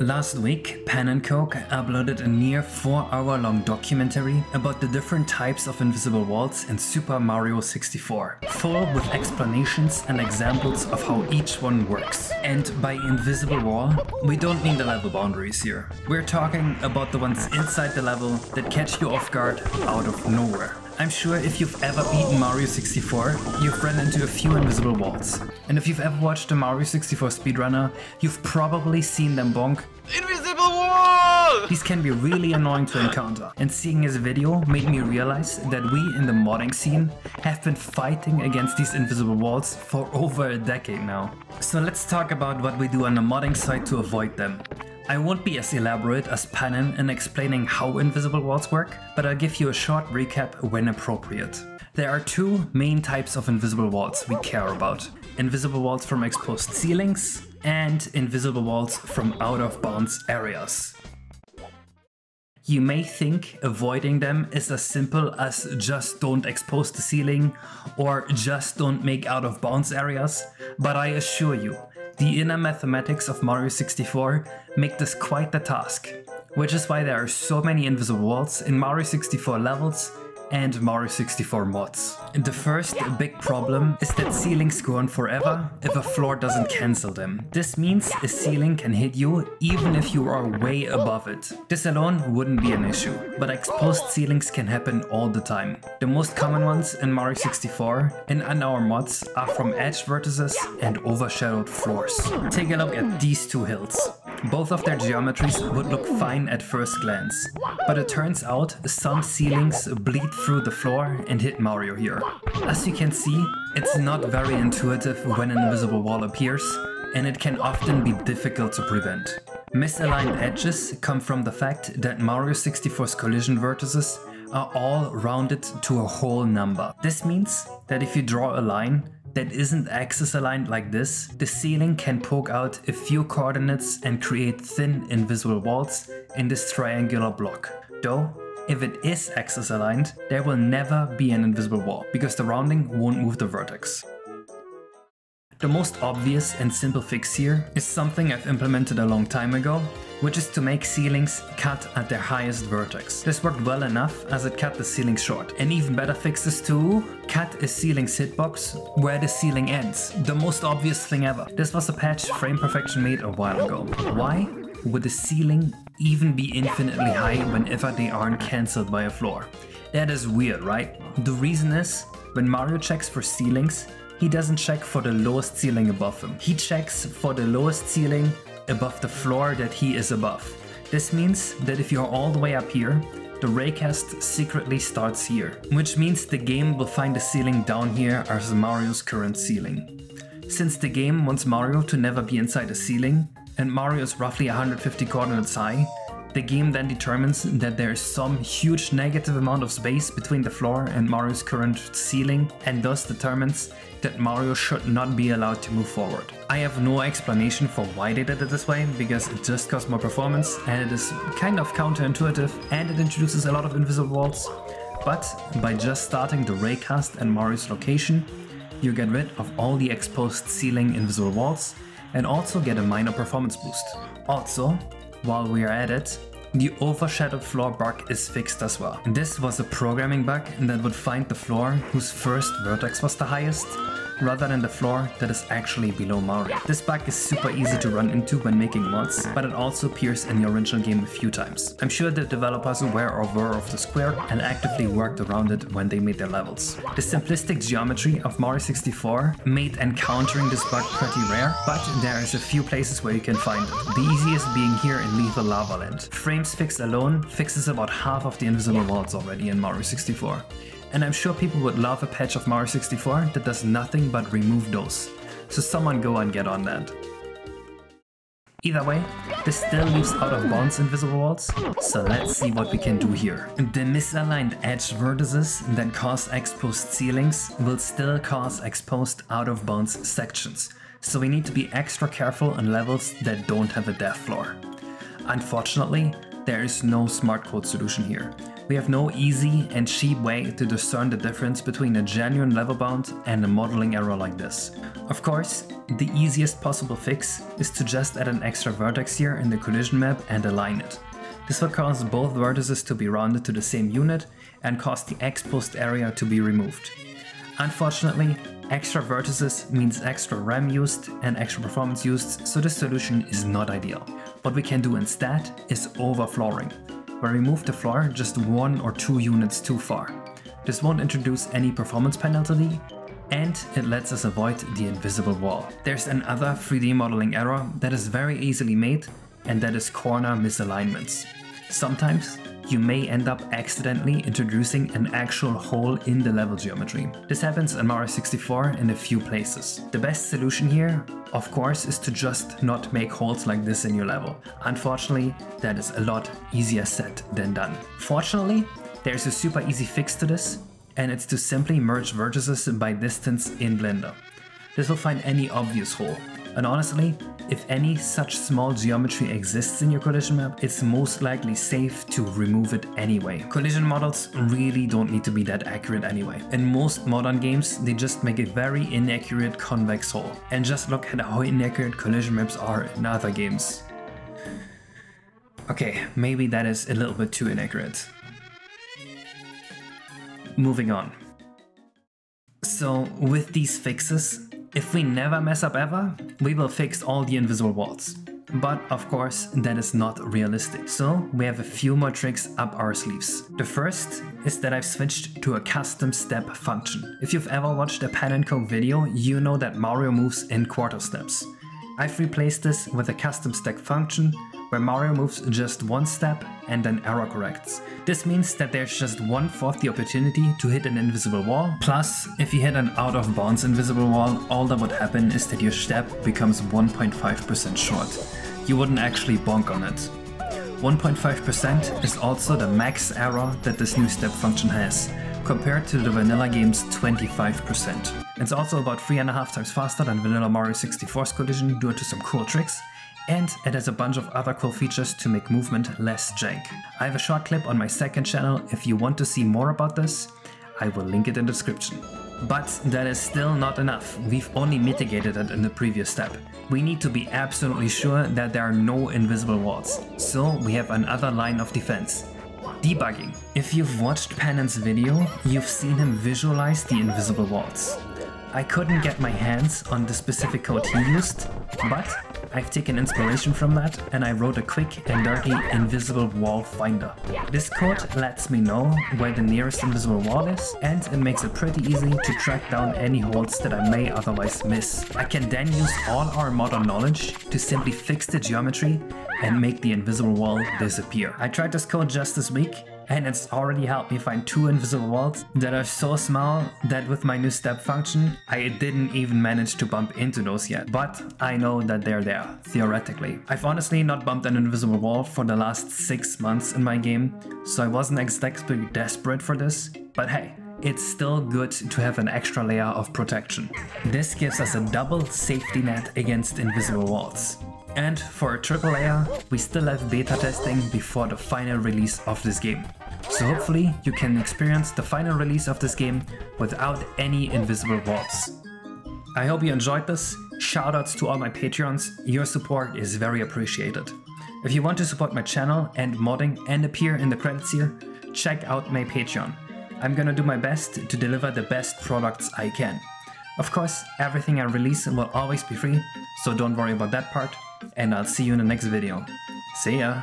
Last week, Pannenkoek uploaded a near 4 hour long documentary about the different types of invisible walls in Super Mario 64, full with explanations and examples of how each one works. And by invisible wall, we don't mean the level boundaries here. We're talking about the ones inside the level that catch you off guard out of nowhere. I'm sure if you've ever beaten Mario 64, you've run into a few invisible walls. And if you've ever watched a Mario 64 speedrunner, you've probably seen them bonk Invisible wall! These can be really annoying to encounter, and seeing his video made me realize that we in the modding scene have been fighting against these invisible walls for over a decade now. So let's talk about what we do on the modding side to avoid them. I won't be as elaborate as Pannen in explaining how invisible walls work, but I'll give you a short recap when appropriate. There are two main types of invisible walls we care about. Invisible walls from exposed ceilings and invisible walls from out of bounds areas. You may think avoiding them is as simple as just don't expose the ceiling or just don't make out of bounds areas, but I assure you, the inner mathematics of Mario 64 make this quite the task, which is why there are so many invisible walls in Mario 64 levels and Mario 64 mods. The first big problem is that ceilings go on forever if a floor doesn't cancel them. This means a ceiling can hit you even if you are way above it. This alone wouldn't be an issue, but exposed ceilings can happen all the time. The most common ones in Mario 64 and in our mods are from edge vertices and overshadowed floors. Take a look at these two hills. Both of their geometries would look fine at first glance, but it turns out some ceilings bleed through the floor and hit Mario here. As you can see, it's not very intuitive when an invisible wall appears, and it can often be difficult to prevent. Misaligned edges come from the fact that Mario 64's collision vertices are all rounded to a whole number. This means that if you draw a line, that isn't axis aligned like this, the ceiling can poke out a few coordinates and create thin invisible walls in this triangular block. Though, if it is axis aligned, there will never be an invisible wall, because the rounding won't move the vertex. The most obvious and simple fix here is something I've implemented a long time ago, which is to make ceilings cut at their highest vertex. This worked well enough as it cut the ceiling short. An even better fix is to cut a ceiling's hitbox where the ceiling ends. The most obvious thing ever. This was a patch Frame Perfection made a while ago. Why would the ceiling even be infinitely high whenever they aren't cancelled by a floor? That is weird, right? The reason is, when Mario checks for ceilings, he doesn't check for the lowest ceiling above him. He checks for the lowest ceiling above the floor that he is above. This means that if you're all the way up here, the raycast secretly starts here, which means the game will find the ceiling down here as Mario's current ceiling. Since the game wants Mario to never be inside a ceiling, and Mario is roughly 150 coordinates high, the game then determines that there is some huge negative amount of space between the floor and Mario's current ceiling and thus determines that Mario should not be allowed to move forward. I have no explanation for why they did it this way, because it just costs more performance and it is kind of counterintuitive and it introduces a lot of invisible walls. But by just starting the raycast and Mario's location, you get rid of all the exposed ceiling invisible walls and also get a minor performance boost. Also, while we are at it, the overshadowed floor bug is fixed as well. This was a programming bug that would find the floor whose first vertex was the highest rather than the floor that is actually below Mario. This bug is super easy to run into when making mods, but it also appears in the original game a few times. I'm sure the developers were aware of the square and actively worked around it when they made their levels. The simplistic geometry of Mario 64 made encountering this bug pretty rare, but there is a few places where you can find it. The easiest being here in Lethal Lava Land. Frames fixed alone fixes about half of the invisible walls already in Mario 64 and I'm sure people would love a patch of Mario 64 that does nothing but remove those. So someone go and get on that. Either way, this still leaves out of bounds invisible walls, so let's see what we can do here. The misaligned edge vertices that cause exposed ceilings will still cause exposed out of bounds sections, so we need to be extra careful on levels that don't have a death floor. Unfortunately, there is no smart code solution here. We have no easy and cheap way to discern the difference between a genuine level bound and a modeling error like this. Of course, the easiest possible fix is to just add an extra vertex here in the collision map and align it. This will cause both vertices to be rounded to the same unit and cause the exposed area to be removed. Unfortunately, extra vertices means extra RAM used and extra performance used, so this solution is not ideal. What we can do instead is overflooring, where we move the floor just one or two units too far. This won't introduce any performance penalty, and it lets us avoid the invisible wall. There's another 3D modeling error that is very easily made, and that is corner misalignments. Sometimes you may end up accidentally introducing an actual hole in the level geometry. This happens in Mario 64 in a few places. The best solution here, of course, is to just not make holes like this in your level. Unfortunately, that is a lot easier said than done. Fortunately, there's a super easy fix to this, and it's to simply merge vertices by distance in Blender. This will find any obvious hole, and honestly, if any such small geometry exists in your collision map, it's most likely safe to remove it anyway. Collision models really don't need to be that accurate anyway. In most modern games, they just make a very inaccurate convex hull. And just look at how inaccurate collision maps are in other games. Okay, maybe that is a little bit too inaccurate. Moving on. So with these fixes, if we never mess up ever, we will fix all the invisible walls. But of course, that is not realistic. So we have a few more tricks up our sleeves. The first is that I've switched to a custom step function. If you've ever watched a Pannenkoek video, you know that Mario moves in quarter steps. I've replaced this with a custom step function where Mario moves just one step and then error corrects. This means that there's just one fourth the opportunity to hit an invisible wall, plus if you hit an out of bounds invisible wall, all that would happen is that your step becomes 1.5% short. You wouldn't actually bonk on it. 1.5% is also the max error that this new step function has, compared to the vanilla game's 25%. It's also about 3.5 times faster than vanilla Mario 64's collision due to some cool tricks, and it has a bunch of other cool features to make movement less jank. I have a short clip on my second channel if you want to see more about this, I will link it in the description. But that is still not enough, we've only mitigated it in the previous step. We need to be absolutely sure that there are no invisible walls, so we have another line of defense. Debugging. If you've watched Pannen's video, you've seen him visualize the invisible walls. I couldn't get my hands on the specific code he used, but I've taken inspiration from that and I wrote a quick and dirty invisible wall finder. This code lets me know where the nearest invisible wall is and it makes it pretty easy to track down any holes that I may otherwise miss. I can then use all our modern knowledge to simply fix the geometry and make the invisible wall disappear. I tried this code just this week and it's already helped me find two invisible walls that are so small that with my new step function, I didn't even manage to bump into those yet. But I know that they're there, theoretically. I've honestly not bumped an invisible wall for the last 6 months in my game, so I wasn't exactly desperate for this, but hey, it's still good to have an extra layer of protection. This gives us a double safety net against invisible walls. And for a triple layer, we still have beta testing before the final release of this game. So hopefully you can experience the final release of this game without any invisible walls. I hope you enjoyed this. Shoutouts to all my Patreons, your support is very appreciated. If you want to support my channel and modding and appear in the credits here, check out my Patreon. I'm gonna do my best to deliver the best products I can. Of course, everything I release will always be free, so don't worry about that part, and I'll see you in the next video. See ya!